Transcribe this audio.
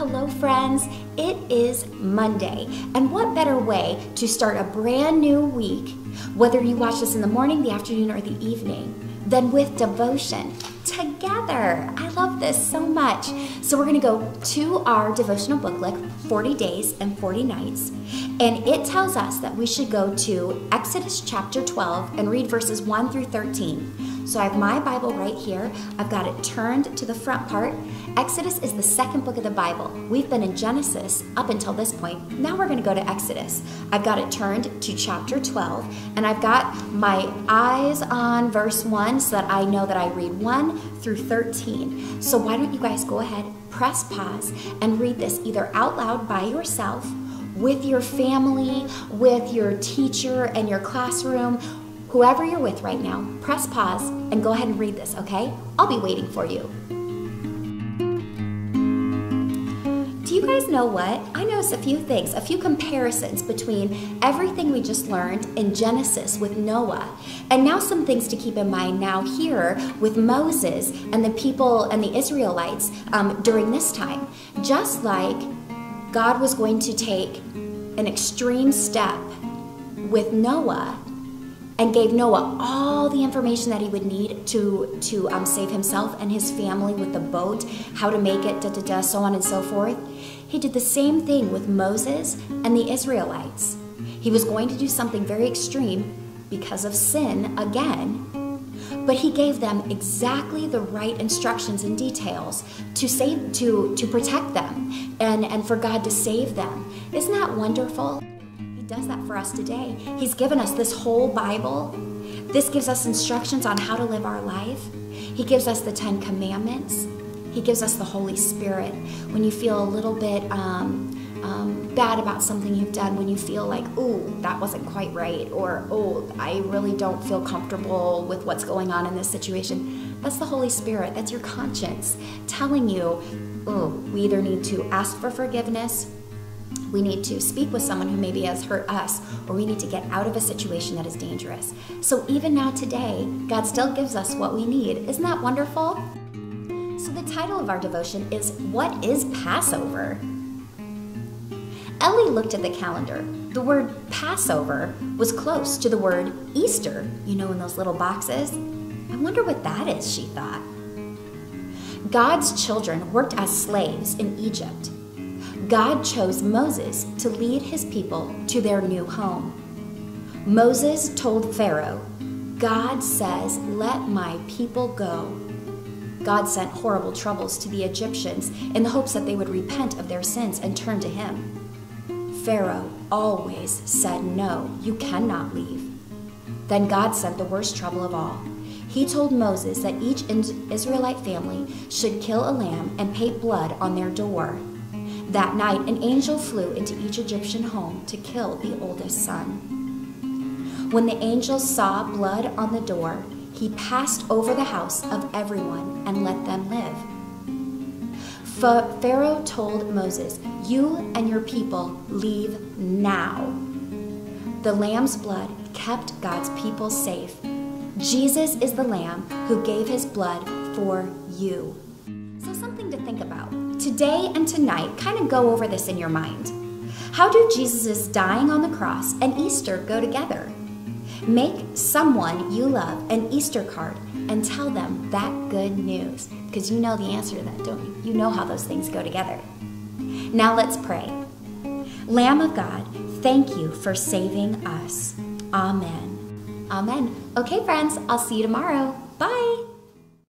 Hello, friends. It is Monday, and what better way to start a brand new week, whether you watch this in the morning, the afternoon, or the evening, than with devotion together. I love this so much. So, we're going to go to our devotional booklet, 40 Days and 40 Nights, and it tells us that we should go to Exodus chapter 12 and read verses 1 through 13. So I have my Bible right here. I've got it turned to the front part. Exodus is the second book of the Bible. We've been in Genesis up until this point. Now we're going to go to Exodus. I've got it turned to chapter 12, and I've got my eyes on verse 1 so that I know that I read 1 through 13. So why don't you guys go ahead, press pause, and read this either out loud by yourself with your family, with your teacher and your classroom, Whoever you're with right now, press pause and go ahead and read this, okay? I'll be waiting for you. Do you guys know what? I noticed a few things, a few comparisons between everything we just learned in Genesis with Noah, and now some things to keep in mind now here with Moses and the people and the Israelites um, during this time. Just like God was going to take an extreme step with Noah and gave Noah all the information that he would need to, to um, save himself and his family with the boat, how to make it, da da da, so on and so forth. He did the same thing with Moses and the Israelites. He was going to do something very extreme because of sin again, but he gave them exactly the right instructions and details to save to to protect them and and for God to save them. Isn't that wonderful? Does that for us today. He's given us this whole Bible. This gives us instructions on how to live our life. He gives us the Ten Commandments. He gives us the Holy Spirit. When you feel a little bit um, um, bad about something you've done, when you feel like, oh, that wasn't quite right, or oh, I really don't feel comfortable with what's going on in this situation, that's the Holy Spirit. That's your conscience telling you, oh, we either need to ask for forgiveness we need to speak with someone who maybe has hurt us, or we need to get out of a situation that is dangerous. So even now, today, God still gives us what we need. Isn't that wonderful? So the title of our devotion is What is Passover? Ellie looked at the calendar. The word Passover was close to the word Easter, you know, in those little boxes. I wonder what that is, she thought. God's children worked as slaves in Egypt. God chose Moses to lead his people to their new home. Moses told Pharaoh, God says, Let my people go. God sent horrible troubles to the Egyptians in the hopes that they would repent of their sins and turn to him. Pharaoh always said, No, you cannot leave. Then God sent the worst trouble of all. He told Moses that each Israelite family should kill a lamb and paint blood on their door. That night, an angel flew into each Egyptian home to kill the oldest son. When the angel saw blood on the door, he passed over the house of everyone and let them live. Pharaoh told Moses, You and your people leave now. The lamb's blood kept God's people safe. Jesus is the lamb who gave his blood for you. So, something to. Today and tonight, kind of go over this in your mind. How do Jesus' dying on the cross and Easter go together? Make someone you love an Easter card and tell them that good news because you know the answer to that, don't you? You know how those things go together. Now let's pray. Lamb of God, thank you for saving us. Amen. Amen. Okay, friends, I'll see you tomorrow. Bye.